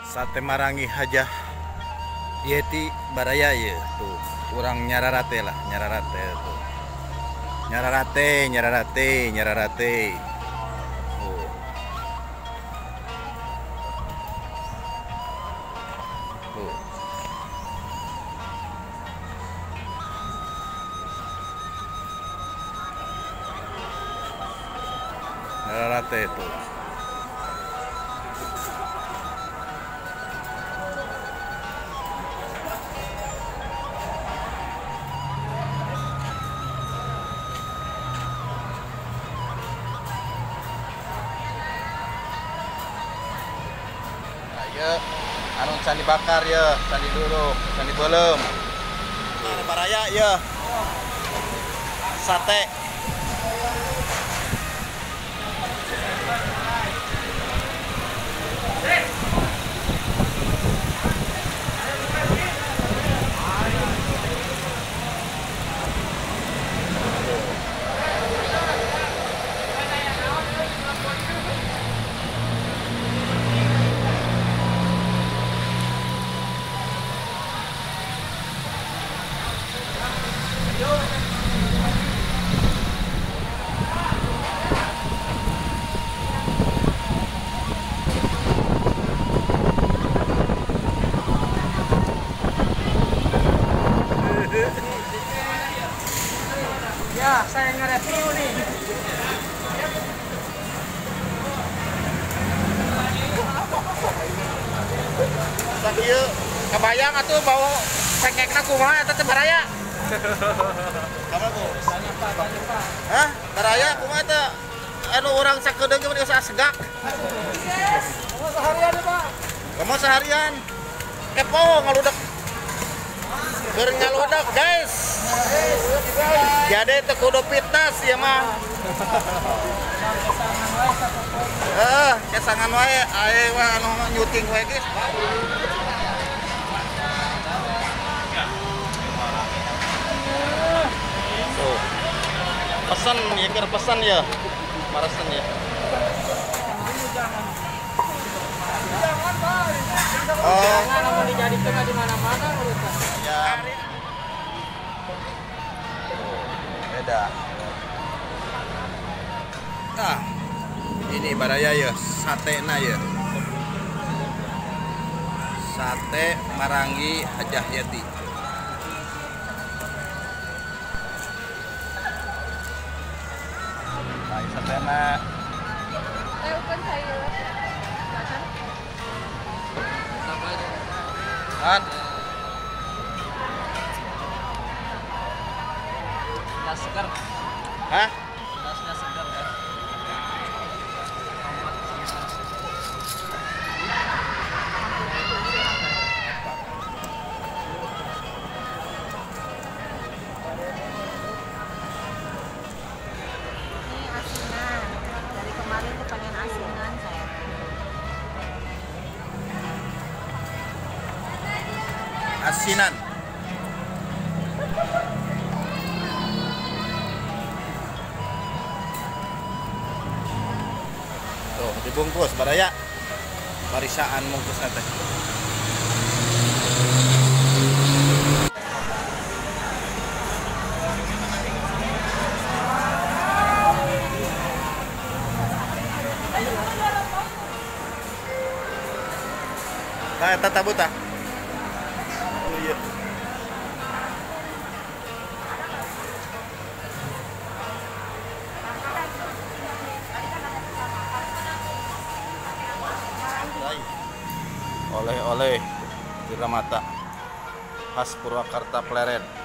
sate marangi hajah. Yeti Baraya ya tuh kurang nyararate lah nyararate tuh nyararate nyararate nyararate. Oh. tuh nyararate tuh Ayo, anu candi bakar ya, candi duduk, candi belum. Ini baraya ya. Sate. Kebayang atuh bawa pengkekna kumaha eta teh baraya. Kamu Bu? Hah? Baraya kumaha teh? Anu orang sakedeung ge geus asegak. Oh, seharian Pak. Kamu seharian kepo ngaludak. Keur ngaludak, guys. Jadi teu kudu fitness ya mah. Eh, kesangan wae ae mah anu nyuting wae guys. Pesan, ya kira pesan ya. Marasen ya. Oh, Jangan mau dijadikan di mana-mana menurut saya. ya. Beda. Nah, ini baraya ya, sate na ya. Sate Marangi Hajah Yati. Nah, sate na. Kan? Ya segar. Hah? Nasnya segar kan. Asinan. Tuh, dibungkus baraya. Barisaan mungkus teh. Tah eta Oleh-oleh Tiramata khas Purwakarta Pleret.